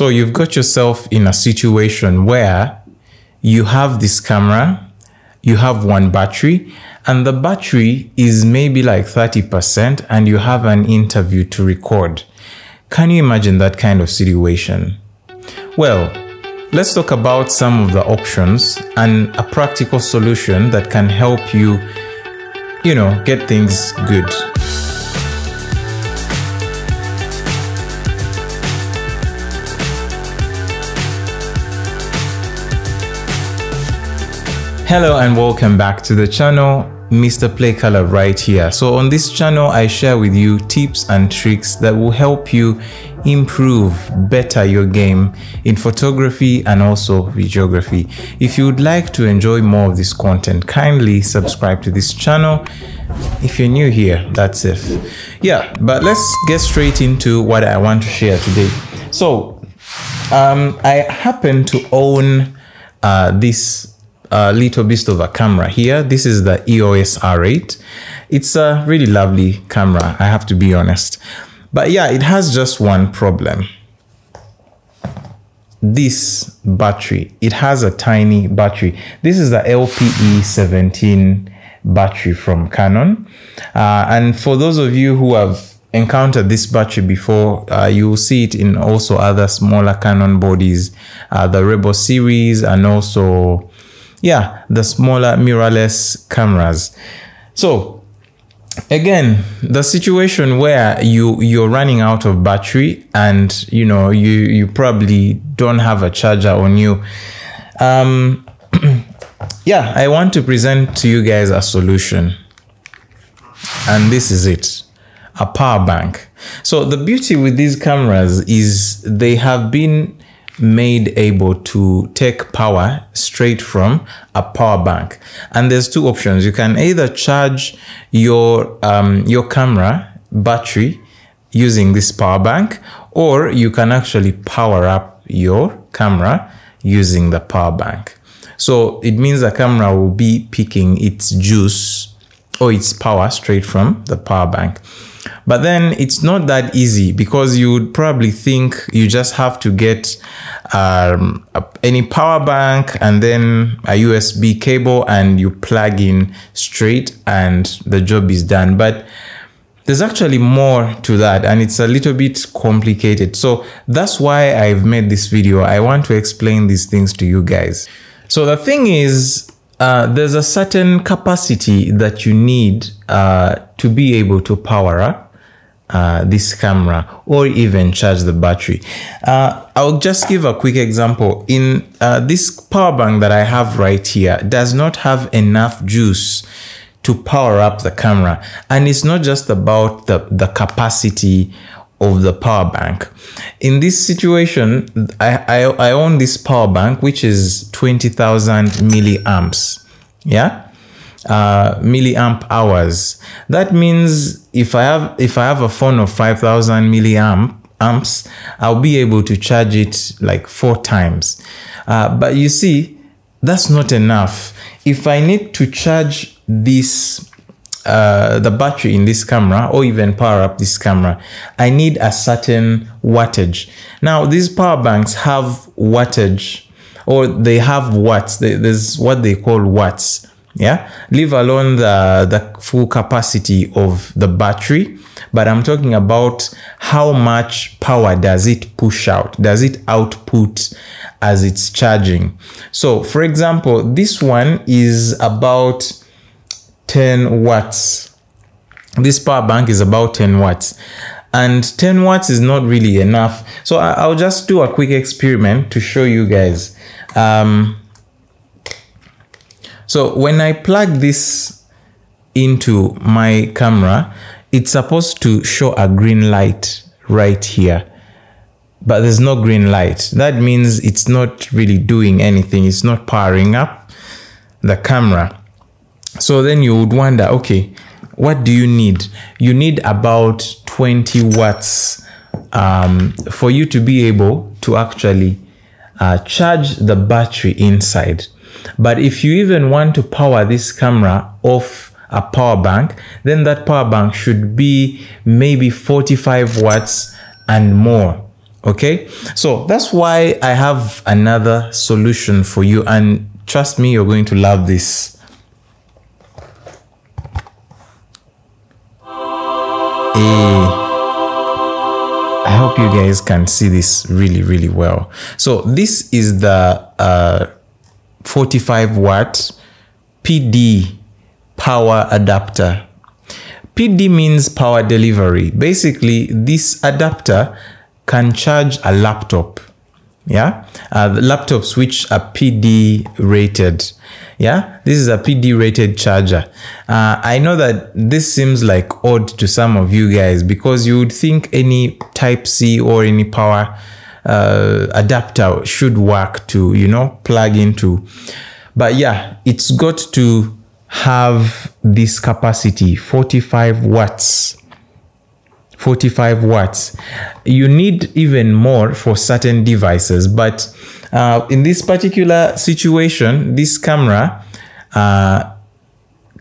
So you've got yourself in a situation where you have this camera, you have one battery, and the battery is maybe like 30%, and you have an interview to record. Can you imagine that kind of situation? Well, let's talk about some of the options and a practical solution that can help you, you know, get things good. Hello and welcome back to the channel. Mr. Play Color right here. So on this channel, I share with you tips and tricks that will help you improve better your game in photography and also videography. If you would like to enjoy more of this content, kindly subscribe to this channel. If you're new here, that's it. Yeah, but let's get straight into what I want to share today. So um, I happen to own uh, this a little beast of a camera here. This is the EOS R8. It's a really lovely camera, I have to be honest. But yeah, it has just one problem. This battery, it has a tiny battery. This is the LP-E17 battery from Canon. Uh, and for those of you who have encountered this battery before, uh, you will see it in also other smaller Canon bodies, uh, the Rebel series and also yeah, the smaller mirrorless cameras. So again, the situation where you you're running out of battery and you know you you probably don't have a charger on you. Um, yeah, I want to present to you guys a solution. And this is it. A power bank. So the beauty with these cameras is they have been made able to take power straight from a power bank. And there's two options. You can either charge your um, your camera battery using this power bank or you can actually power up your camera using the power bank. So it means the camera will be picking its juice or its power straight from the power bank but then it's not that easy because you would probably think you just have to get um, any power bank and then a USB cable and you plug in straight and the job is done. But there's actually more to that and it's a little bit complicated. So that's why I've made this video. I want to explain these things to you guys. So the thing is, uh, there's a certain capacity that you need uh, to be able to power up uh, this camera or even charge the battery. Uh, I'll just give a quick example. In uh, this power bank that I have right here does not have enough juice to power up the camera. And it's not just about the, the capacity of the power bank. In this situation, I, I, I own this power bank, which is 20,000 milliamps. Yeah uh, milliamp hours. That means if I have if I have a phone of 5000 milliamp amps, I'll be able to charge it like four times. Uh, but you see, that's not enough. If I need to charge this uh, the battery in this camera or even power up this camera, I need a certain wattage. Now, these power banks have wattage or they have watts. There's what they call watts yeah leave alone the the full capacity of the battery but i'm talking about how much power does it push out does it output as it's charging so for example this one is about 10 watts this power bank is about 10 watts and 10 watts is not really enough so i'll just do a quick experiment to show you guys um, so when I plug this into my camera, it's supposed to show a green light right here. But there's no green light. That means it's not really doing anything. It's not powering up the camera. So then you would wonder, okay, what do you need? You need about 20 watts um, for you to be able to actually uh, charge the battery inside. But if you even want to power this camera off a power bank, then that power bank should be maybe 45 watts and more. Okay, so that's why I have another solution for you, and trust me, you're going to love this. Eh, I hope you guys can see this really, really well. So this is the uh, 45 watt PD power adapter. PD means power delivery. Basically, this adapter can charge a laptop. Yeah, uh, the laptops which are PD rated. Yeah, this is a PD rated charger. Uh, I know that this seems like odd to some of you guys because you would think any Type C or any power uh, adapter should work to, you know, plug into. But yeah, it's got to have this capacity 45 watts 45 watts. You need even more for certain devices but uh, in this particular situation this camera uh,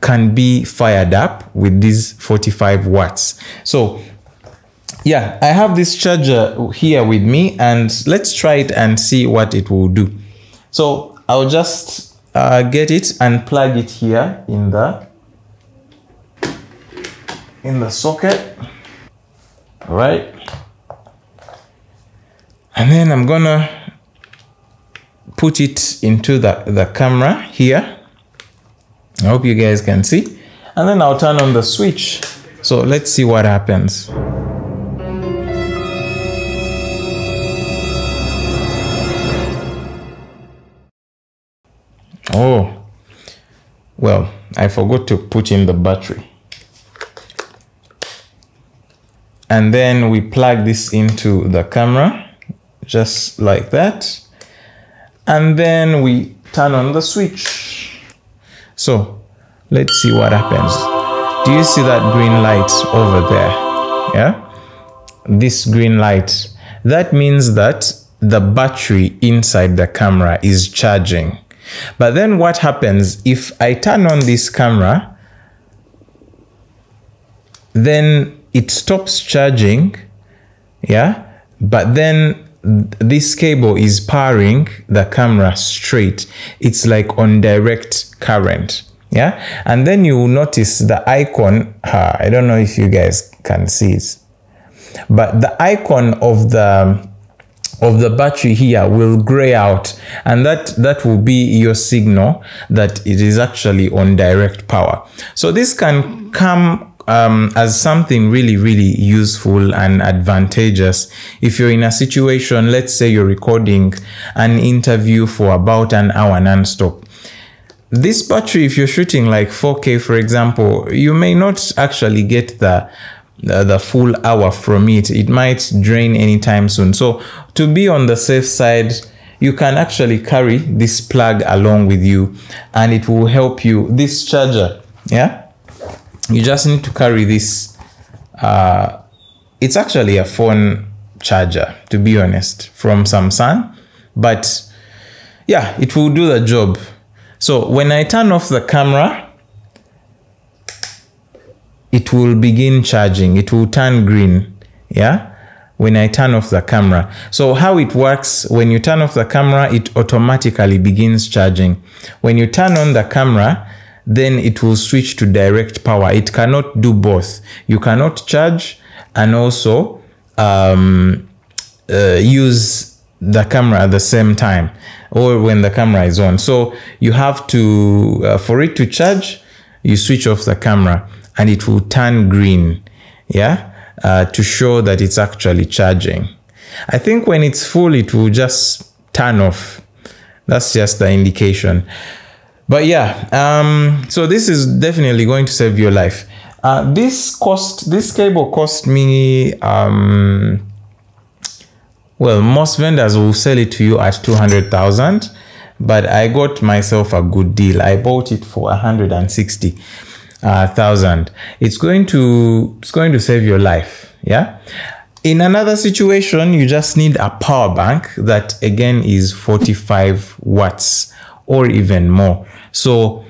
can be fired up with these 45 watts. So yeah i have this charger here with me and let's try it and see what it will do. So i'll just uh, get it and plug it here in the in the socket right and then I'm gonna put it into the, the camera here. I hope you guys can see. And then I'll turn on the switch. So let's see what happens. Oh, well, I forgot to put in the battery. And then we plug this into the camera, just like that. And then we turn on the switch. So let's see what happens. Do you see that green light over there? Yeah? This green light. That means that the battery inside the camera is charging. But then what happens if I turn on this camera, then it stops charging, yeah? But then this cable is powering the camera straight. It's like on direct current, yeah? And then you will notice the icon, I don't know if you guys can see it, but the icon of the of the battery here will gray out and that that will be your signal that it is actually on direct power so this can come um, as something really really useful and advantageous. If you're in a situation let's say you're recording an interview for about an hour non-stop. This battery if you're shooting like 4k for example you may not actually get the the, the full hour from it. It might drain anytime soon. So to be on the safe side you can actually carry this plug along with you and it will help you. This charger yeah you just need to carry this uh, it's actually a phone charger to be honest from samsung but yeah it will do the job. So when i turn off the camera it will begin charging. It will turn green yeah when i turn off the camera. So how it works when you turn off the camera it automatically begins charging. When you turn on the camera then it will switch to direct power. It cannot do both. You cannot charge and also um, uh, use the camera at the same time or when the camera is on. So you have to uh, for it to charge you switch off the camera and it will turn green yeah uh, to show that it's actually charging. I think when it's full it will just turn off. That's just the indication but yeah um, so this is definitely going to save your life. Uh, this cost this cable cost me um, well most vendors will sell it to you at 200000 but i got myself a good deal. I bought it for 160 uh, thousand. It's going to it's going to save your life yeah? In another situation you just need a power bank that again is 45 watts or even more. So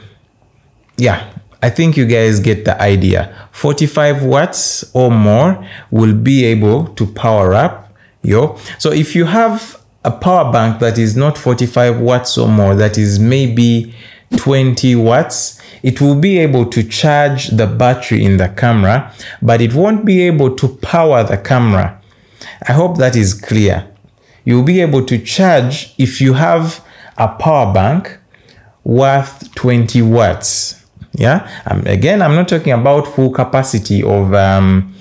yeah i think you guys get the idea. 45 watts or more will be able to power up yo so if you have a power bank that is not 45 watts or more that is maybe 20 watts it will be able to charge the battery in the camera but it won't be able to power the camera. I hope that is clear. You'll be able to charge if you have a power bank worth 20 watts. Yeah? Um, again i'm not talking about full capacity of um,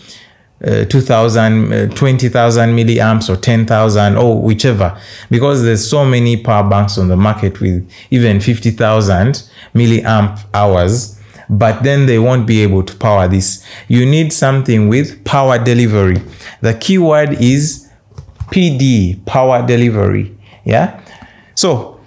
uh, 2000 uh, 20000 milliamps or 10000 or whichever. Because there's so many power banks on the market with even 50000 milliamp hours but then they won't be able to power this. You need something with power delivery. The keyword is pd power delivery. Yeah? So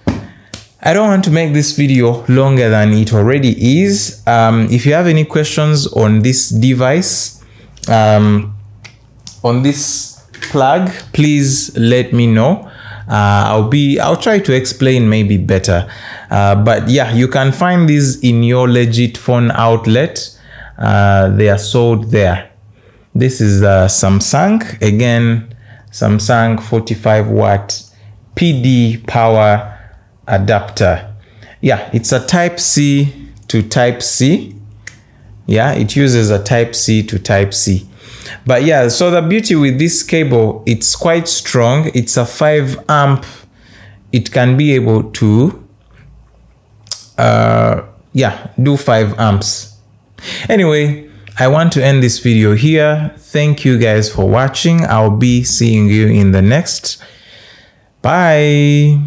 I don't want to make this video longer than it already is. Um, if you have any questions on this device, um, on this plug, please let me know. Uh, I'll be I'll try to explain maybe better. Uh, but yeah, you can find these in your legit phone outlet. Uh, they are sold there. This is Samsung again, Samsung 45 watt PD power adapter. Yeah, it's a type C to type C. Yeah, it uses a type C to type C. But yeah, so the beauty with this cable, it's quite strong. It's a 5 amp. It can be able to, uh, yeah, do 5 amps. Anyway, I want to end this video here. Thank you guys for watching. I'll be seeing you in the next. Bye.